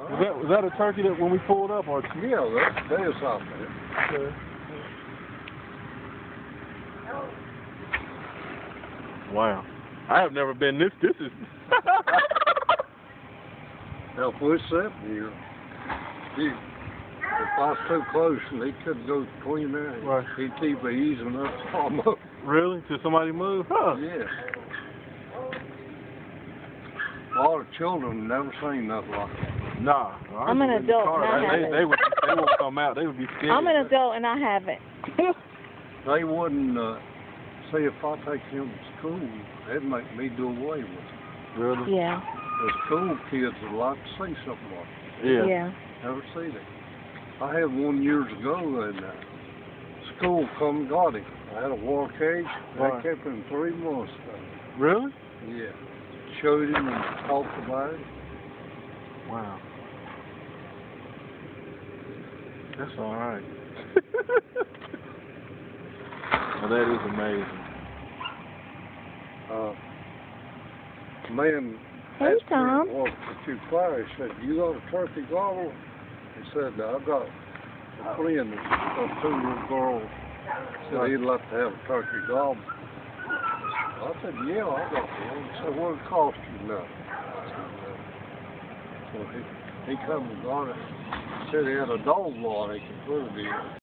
Was that was that a turkey that when we pulled up or? Yeah, that, that is out there. Wow. I have never been this. This is. Now, we're sitting here, he, if I was too close and he couldn't go between there, Right. he'd keep easing up almost. really? Till somebody move? Huh? Yes. A lot of children never seen nothing like that. Nah. I'm an adult and I They, haven't. they, they would they won't come out. They would be scared. I'm an adult and I haven't. They wouldn't, uh, say if I take him to school, they'd make me do away with it. Really? yeah. The school kids would like to see something like that. Yeah. Yeah. Never seen it. I had one years ago and uh, school come and got him. I had a war cage. Right. I kept him three months. Really? Yeah. Showed him and talked about it. Wow. That's all right. well, that is amazing. Uh, man Hey, asked Tom. me what the two fire. He said, "You got a turkey gobble?" He said, "I've got a friend, a two-year girl. Said he'd like to have a turkey gobble." I said, "Yeah, I got one." He said, "What it cost you now?" I said, "Uh," So he he come and got it. Said he had a dog law he could put it in.